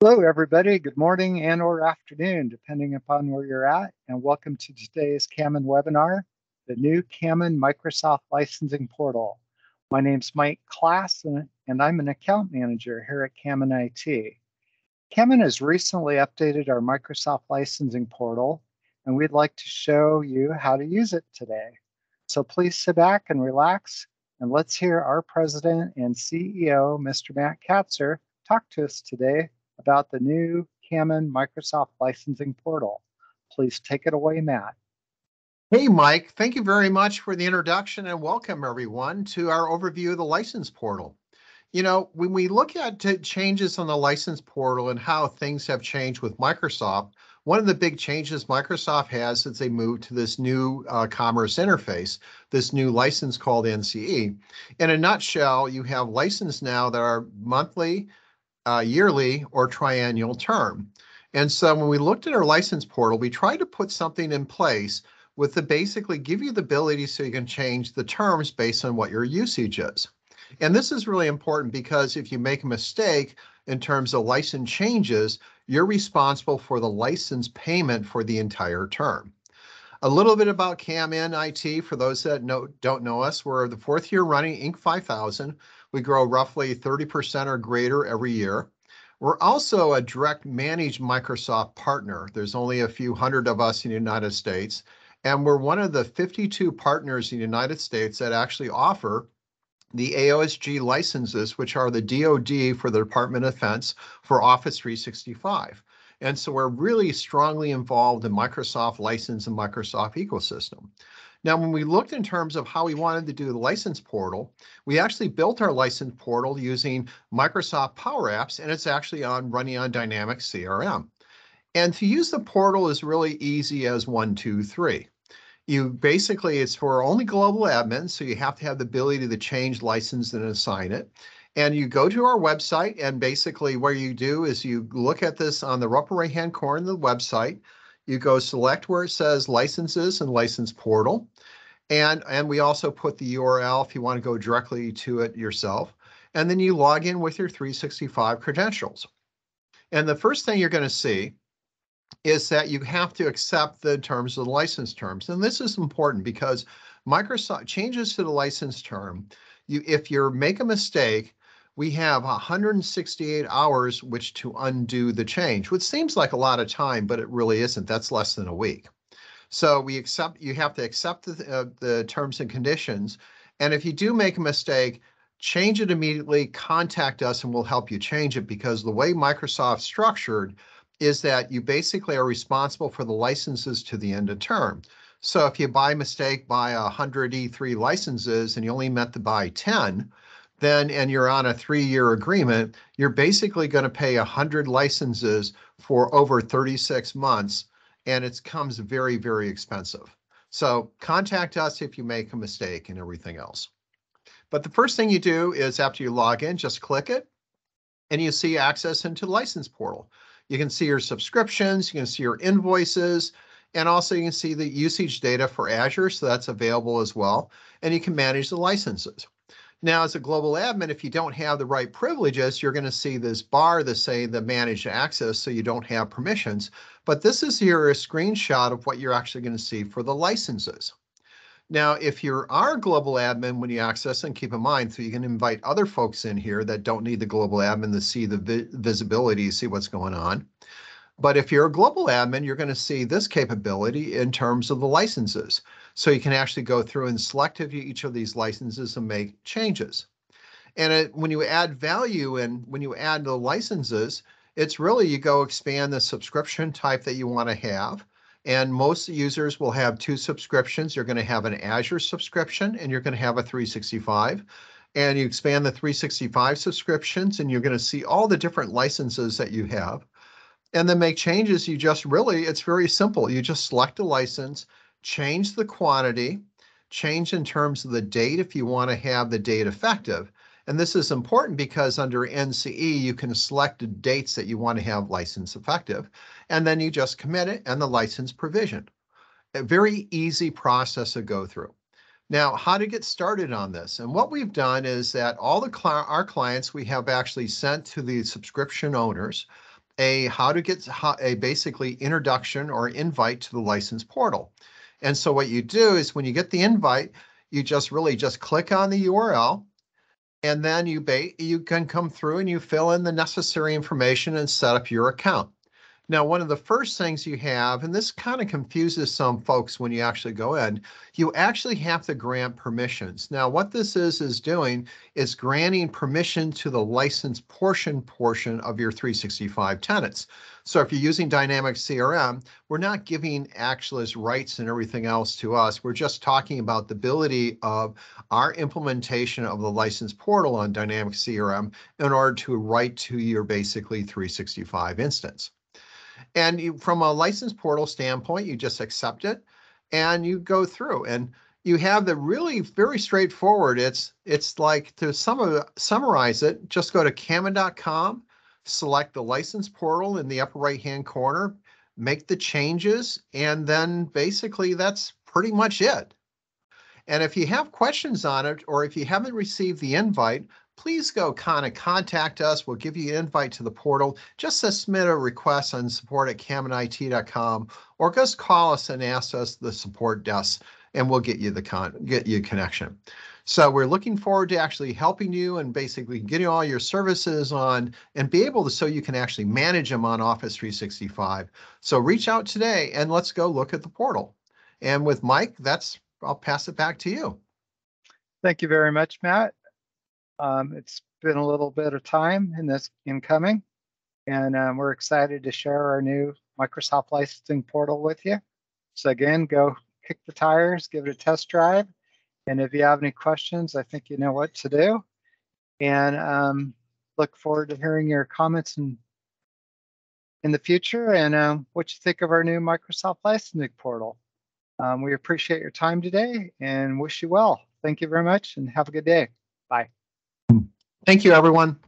Hello, everybody. Good morning and or afternoon, depending upon where you're at, and welcome to today's KAMIND webinar, the new KAMIND Microsoft Licensing Portal. My name's Mike Klass, and I'm an account manager here at KAMIND IT. KAMIND has recently updated our Microsoft Licensing Portal, and we'd like to show you how to use it today. So please sit back and relax, and let's hear our president and CEO, Mr. Matt Katzer, talk to us today about the new KAMIND Microsoft licensing portal. Please take it away, Matt. Hey, Mike. Thank you very much for the introduction and welcome everyone to our overview of the license portal. You know, when we look at changes on the license portal and how things have changed with Microsoft, one of the big changes Microsoft has since they moved to this new uh, commerce interface, this new license called NCE. In a nutshell, you have license now that are monthly, uh, yearly or triennial term. And so when we looked at our license portal, we tried to put something in place with the basically give you the ability so you can change the terms based on what your usage is. And this is really important because if you make a mistake in terms of license changes, you're responsible for the license payment for the entire term. A little bit about KAMIND IT for those that know, don't know us. We're the fourth year running Inc. 5000. We grow roughly 30% or greater every year. We're also a direct managed Microsoft partner. There's only a few hundred of us in the United States. And we're one of the 52 partners in the United States that actually offer the AOSG licenses, which are the DoD for the Department of Defense for Office 365. And so we're really strongly involved in Microsoft license and Microsoft ecosystem. Now, when we looked in terms of how we wanted to do the license portal, we actually built our license portal using Microsoft Power Apps, and it's actually on running on Dynamics CRM. And to use the portal is really easy as one, two, three. You basically, it's for only global admins, so you have to have the ability to change license and assign it. And you go to our website, and basically, what you do is you look at this on the upper right hand corner of the website you go select where it says licenses and license portal. And, and we also put the URL if you want to go directly to it yourself. And then you log in with your 365 credentials. And the first thing you're going to see is that you have to accept the terms of the license terms. And this is important because Microsoft changes to the license term. You, if you make a mistake, we have 168 hours which to undo the change, which seems like a lot of time, but it really isn't. That's less than a week. So we accept, you have to accept the, uh, the terms and conditions. And if you do make a mistake, change it immediately, contact us and we'll help you change it because the way Microsoft's structured is that you basically are responsible for the licenses to the end of term. So if you by mistake buy 100 E3 licenses and you only meant to buy 10, then and you're on a three-year agreement, you're basically going to pay 100 licenses for over 36 months, and it comes very, very expensive. So contact us if you make a mistake and everything else. But the first thing you do is after you log in, just click it, and you see access into the license portal. You can see your subscriptions, you can see your invoices, and also you can see the usage data for Azure, so that's available as well. And you can manage the licenses. Now, as a global admin, if you don't have the right privileges, you're going to see this bar that say the managed access, so you don't have permissions. But this is here a screenshot of what you're actually going to see for the licenses. Now, if you are global admin when you access, and keep in mind, so you can invite other folks in here that don't need the global admin to see the vi visibility, see what's going on. But if you're a global admin, you're going to see this capability in terms of the licenses. So you can actually go through and select each of these licenses and make changes. And it, when you add value and when you add the licenses, it's really you go expand the subscription type that you want to have. And most users will have two subscriptions. You're going to have an Azure subscription and you're going to have a 365. And you expand the 365 subscriptions and you're going to see all the different licenses that you have. And then make changes. You just really, it's very simple. You just select a license change the quantity, change in terms of the date if you want to have the date effective. And this is important because under NCE, you can select the dates that you want to have license effective, and then you just commit it and the license provision. A very easy process to go through. Now, how to get started on this? And what we've done is that all the our clients we have actually sent to the subscription owners a how to get a basically introduction or invite to the license portal. And so what you do is when you get the invite, you just really just click on the URL and then you you can come through and you fill in the necessary information and set up your account. Now, one of the first things you have, and this kind of confuses some folks when you actually go in, you actually have to grant permissions. Now, what this is is doing is granting permission to the license portion portion of your 365 tenants. So if you're using Dynamic CRM, we're not giving Actualist rights and everything else to us. We're just talking about the ability of our implementation of the license portal on Dynamic CRM in order to write to your basically 365 instance. And you, from a license portal standpoint, you just accept it and you go through and you have the really very straightforward. It's it's like to sum, summarize it, just go to KAMIND.com, select the license portal in the upper right hand corner, make the changes, and then basically that's pretty much it. And if you have questions on it, or if you haven't received the invite, please go kind of contact us. We'll give you an invite to the portal. Just submit a request on support at kamindit.com or just call us and ask us the support desk and we'll get you the con get you connection. So we're looking forward to actually helping you and basically getting all your services on and be able to so you can actually manage them on Office 365. So reach out today and let's go look at the portal. And with Mike, that's I'll pass it back to you. Thank you very much, Matt. Um, it's been a little bit of time in this incoming, and um, we're excited to share our new Microsoft licensing portal with you. So again, go kick the tires, give it a test drive, and if you have any questions, I think you know what to do. And um, look forward to hearing your comments in in the future and um, what you think of our new Microsoft licensing portal. Um, we appreciate your time today and wish you well. Thank you very much and have a good day. Bye. Thank you, everyone.